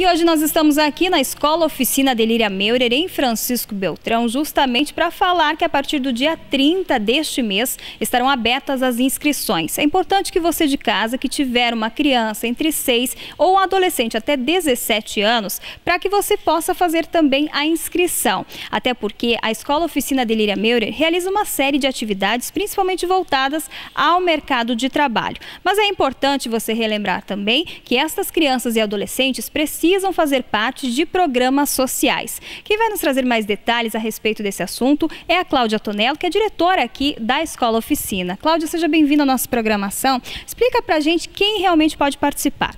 E hoje nós estamos aqui na Escola Oficina Delíria Meurer, em Francisco Beltrão, justamente para falar que a partir do dia 30 deste mês estarão abertas as inscrições. É importante que você de casa que tiver uma criança entre 6 ou um adolescente até 17 anos, para que você possa fazer também a inscrição. Até porque a Escola Oficina Delíria Meurer realiza uma série de atividades, principalmente voltadas ao mercado de trabalho. Mas é importante você relembrar também que estas crianças e adolescentes precisam precisam fazer parte de programas sociais. Quem vai nos trazer mais detalhes a respeito desse assunto é a Cláudia Tonello, que é diretora aqui da Escola Oficina. Cláudia, seja bem-vinda à nossa programação. Explica para a gente quem realmente pode participar.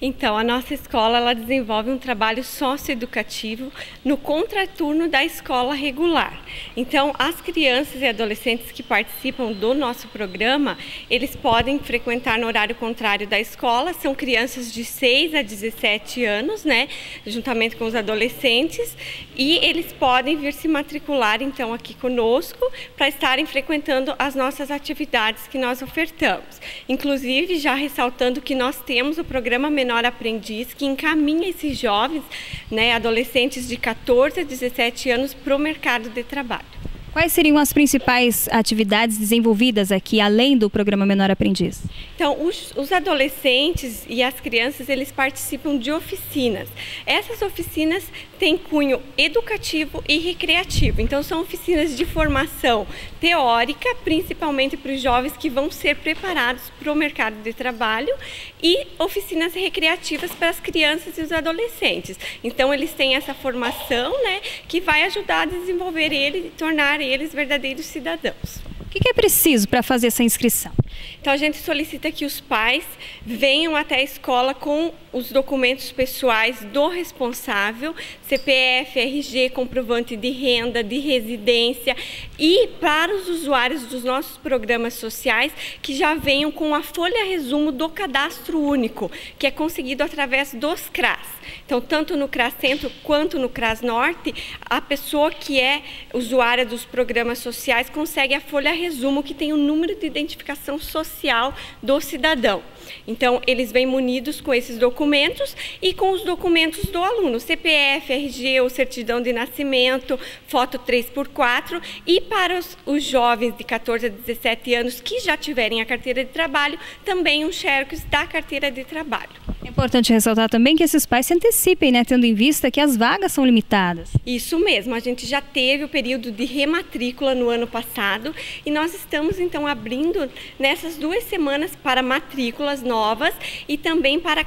Então, a nossa escola ela desenvolve um trabalho socioeducativo no contraturno da escola regular. Então, as crianças e adolescentes que participam do nosso programa, eles podem frequentar no horário contrário da escola, são crianças de 6 a 17 anos, né, juntamente com os adolescentes, e eles podem vir se matricular então aqui conosco para estarem frequentando as nossas atividades que nós ofertamos. Inclusive, já ressaltando que nós temos o programa menor aprendiz que encaminha esses jovens, né, adolescentes de 14 a 17 anos para o mercado de trabalho. Quais seriam as principais atividades desenvolvidas aqui, além do programa Menor Aprendiz? Então, os, os, adolescentes e as crianças, eles participam de oficinas. Essas oficinas têm cunho educativo e recreativo. Então, são oficinas de formação teórica, principalmente para os jovens que vão ser preparados para o mercado de trabalho, e oficinas recreativas para as crianças e os adolescentes. Então, eles têm essa formação, né, que vai ajudar a desenvolver eles e tornar eles verdadeiros cidadãos. O que é preciso para fazer essa inscrição? Então a gente solicita que os pais venham até a escola com os documentos pessoais do responsável, CPF, RG, comprovante de renda, de residência e para os usuários dos nossos programas sociais que já venham com a folha resumo do cadastro único, que é conseguido através dos CRAS. Então, tanto no CRAS Centro quanto no CRAS Norte, a pessoa que é usuária dos programas sociais consegue a folha resumo que tem o número de identificação social do cidadão. Então, eles vêm munidos com esses documentos e com os documentos do aluno, CPF, RG ou certidão de nascimento, foto 3x4 e para os, os jovens de 14 a 17 anos que já tiverem a carteira de trabalho, também um xerox da carteira de trabalho. É importante ressaltar também que esses pais se antecipem, né, tendo em vista que as vagas são limitadas. Isso mesmo, a gente já teve o período de rematrícula no ano passado e nós estamos então abrindo nessas duas semanas para matrículas novas e também para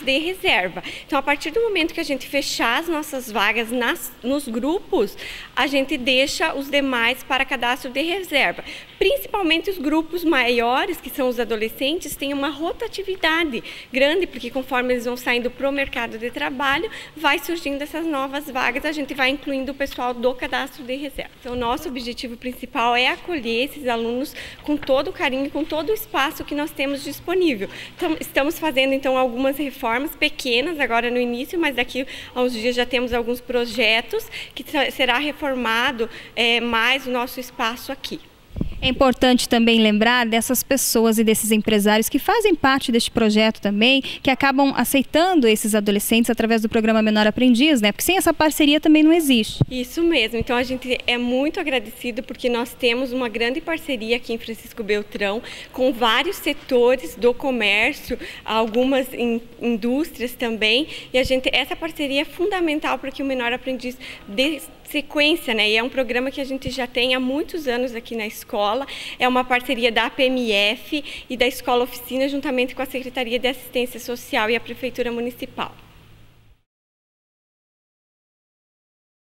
de reserva. Então, a partir do momento que a gente fechar as nossas vagas nas, nos grupos, a gente deixa os demais para cadastro de reserva. Principalmente os grupos maiores, que são os adolescentes, têm uma rotatividade grande, porque que conforme eles vão saindo para o mercado de trabalho, vai surgindo essas novas vagas, a gente vai incluindo o pessoal do cadastro de reserva. Então, nosso objetivo principal é acolher esses alunos com todo o carinho, com todo o espaço que nós temos disponível. Então, estamos fazendo, então, algumas reformas pequenas agora no início, mas daqui a uns dias já temos alguns projetos que será reformado é, mais o nosso espaço aqui. É importante também lembrar dessas pessoas e desses empresários que fazem parte deste projeto também, que acabam aceitando esses adolescentes através do programa Menor Aprendiz, né? Porque sem essa parceria também não existe. Isso mesmo. Então a gente é muito agradecido porque nós temos uma grande parceria aqui em Francisco Beltrão com vários setores do comércio, algumas in indústrias também, e a gente essa parceria é fundamental para que o Menor Aprendiz dê sequência, né? E é um programa que a gente já tem há muitos anos aqui na escola. É uma parceria da APMF e da Escola Oficina, juntamente com a Secretaria de Assistência Social e a Prefeitura Municipal.